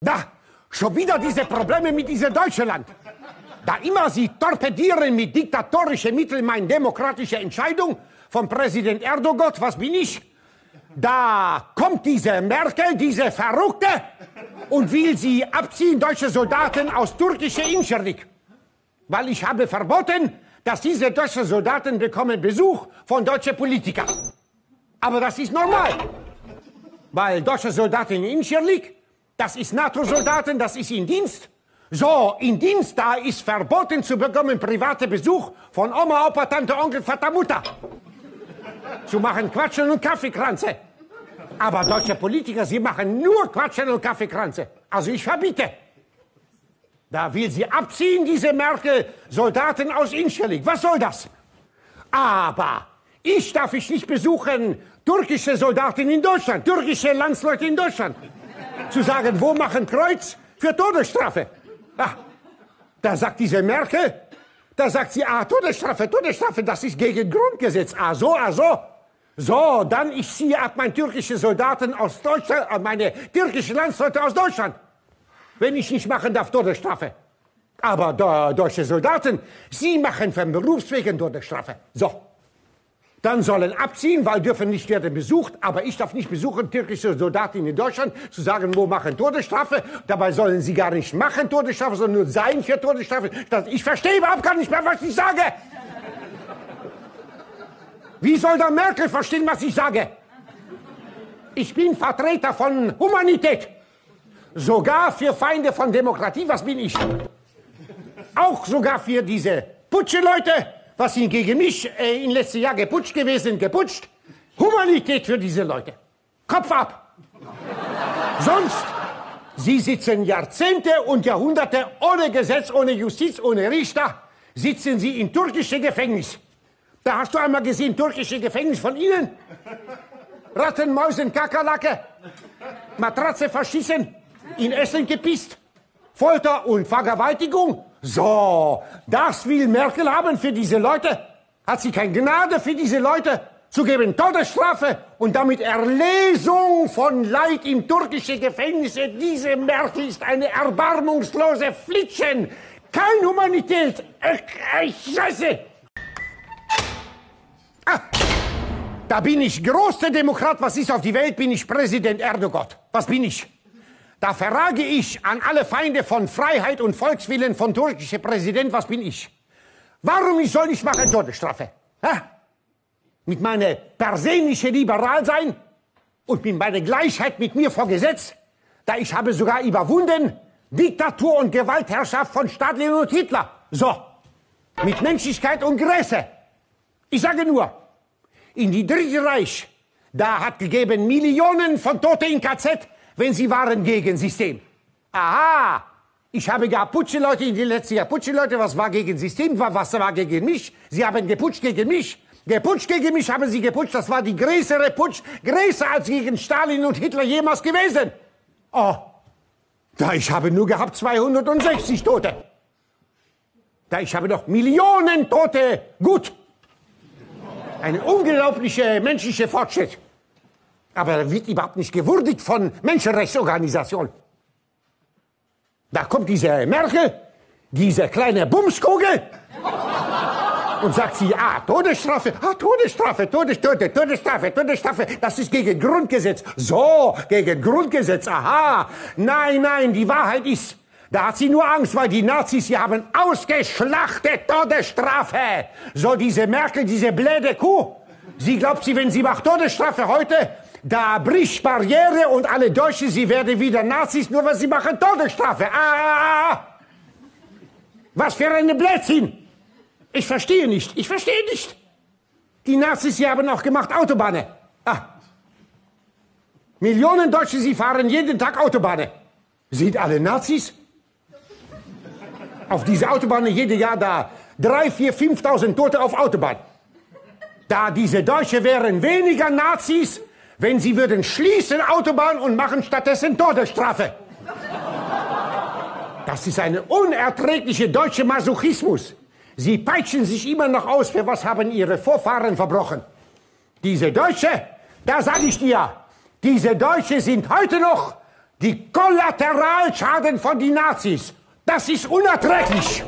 Da, schon wieder diese Probleme mit diesem Deutschland. Da immer Sie torpedieren mit diktatorischen Mitteln meine demokratische Entscheidung von Präsident Erdogan, was bin ich? Da kommt diese Merkel, diese Verrückte, und will sie abziehen, deutsche Soldaten aus türkischer Inschirlik. Weil ich habe verboten, dass diese deutschen Soldaten bekommen Besuch von deutschen Politikern. Aber das ist normal. Weil deutsche Soldaten in Inschirlik, das ist NATO-Soldaten, das ist in Dienst. So, in Dienst da ist verboten zu bekommen private Besuch von Oma, Opa, Tante, Onkel, Vater, Mutter. Zu machen Quatschen und Kaffeekranze. Aber deutsche Politiker, sie machen nur Quatschen und Kaffeekranze. Also ich verbiete. Da will sie abziehen, diese Merkel, Soldaten aus Inschelig. Was soll das? Aber ich darf ich nicht besuchen, türkische Soldaten in Deutschland, türkische Landsleute in Deutschland. Zu sagen, wo machen Kreuz für Todesstrafe? Ah, da sagt diese Merkel, da sagt sie, ah, Todesstrafe, Todesstrafe, das ist gegen Grundgesetz. Ah, so, ah, so. So, dann ich ziehe ab meine türkische Soldaten aus Deutschland, äh, meine türkischen Landsleute aus Deutschland. Wenn ich nicht machen darf, Todesstrafe. Aber deutsche Soldaten, sie machen vom Berufswegen Todesstrafe. So. Dann sollen abziehen, weil dürfen nicht werden besucht. Aber ich darf nicht besuchen, türkische Soldaten in Deutschland, zu sagen, wo machen Todesstrafe. Dabei sollen sie gar nicht machen Todesstrafe, sondern nur sein für Todesstrafe. Ich verstehe überhaupt gar nicht mehr, was ich sage. Wie soll der Merkel verstehen, was ich sage? Ich bin Vertreter von Humanität. Sogar für Feinde von Demokratie, was bin ich? Auch sogar für diese Putsche-Leute, was sind gegen mich äh, im letzten Jahr geputscht gewesen, geputscht. Humanität für diese Leute. Kopf ab. Sonst, sie sitzen Jahrzehnte und Jahrhunderte ohne Gesetz, ohne Justiz, ohne Richter, sitzen sie in türkische Gefängnis. Da hast du einmal gesehen, türkische Gefängnis von Ihnen? Ratten, Mäusen, Kakerlake, Matratze verschissen, in Essen gepisst, Folter und Vergewaltigung. So, das will Merkel haben für diese Leute. Hat sie keine Gnade für diese Leute? Zu geben Todesstrafe und damit Erlesung von Leid in türkische Gefängnisse. Diese Merkel ist eine erbarmungslose Flitschen. Kein Humanität. Ich, ich scheiße. Ah, da bin ich größter Demokrat, was ist auf die Welt, bin ich Präsident Erdogan. Was bin ich? Da verrage ich an alle Feinde von Freiheit und Volkswillen von türkischer Präsident, was bin ich? Warum ich soll ich machen Todesstrafe? Ha? Mit meiner persönliche liberal sein und mit meiner Gleichheit mit mir vor Gesetz, da ich habe sogar überwunden Diktatur und Gewaltherrschaft von Stalin und Hitler. So, mit Menschlichkeit und Größe. Ich sage nur, in die Dritte Reich, da hat gegeben Millionen von Toten in KZ, wenn sie waren gegen System. Aha, ich habe gehabt Putsche-Leute in den letzten Jahren. Putsche-Leute, was war gegen System, was war gegen mich? Sie haben geputscht gegen mich. Geputscht gegen mich haben sie geputscht. Das war die größere Putsch, größer als gegen Stalin und Hitler jemals gewesen. Oh, da ich habe nur gehabt 260 Tote. Da ich habe noch Millionen Tote. Gut, ein unglaublicher menschlicher Fortschritt. Aber er wird überhaupt nicht gewürdigt von Menschenrechtsorganisationen. Da kommt diese Merkel, diese kleine Bumskugel, und sagt sie, ah, Todesstrafe, ah, Todesstrafe, Todesstrafe, Todesstrafe, Todesstrafe, das ist gegen Grundgesetz. So, gegen Grundgesetz, aha. Nein, nein, die Wahrheit ist, da hat sie nur Angst, weil die Nazis sie haben ausgeschlachtet, Todesstrafe. So diese Merkel, diese bläde Kuh. Sie glaubt sie, wenn sie macht Todesstrafe heute, da bricht Barriere und alle Deutschen, sie werden wieder Nazis, nur weil sie machen Todesstrafe. Ah, ah, ah. Was für eine Blödsinn. Ich verstehe nicht, ich verstehe nicht. Die Nazis, sie haben auch gemacht Autobahnen. Ah. Millionen Deutsche, sie fahren jeden Tag Autobahnen. Sind alle Nazis? auf diese Autobahnen jedes Jahr da drei, vier, 5.000 Tote auf Autobahn. Da diese Deutsche wären weniger Nazis, wenn sie würden schließen Autobahn und machen stattdessen Todesstrafe. Das ist eine unerträgliche deutsche Masochismus. Sie peitschen sich immer noch aus, für was haben ihre Vorfahren verbrochen. Diese Deutsche, da sage ich dir, diese Deutsche sind heute noch Die Kollateralschaden von den Nazis. Das ist unerträglich.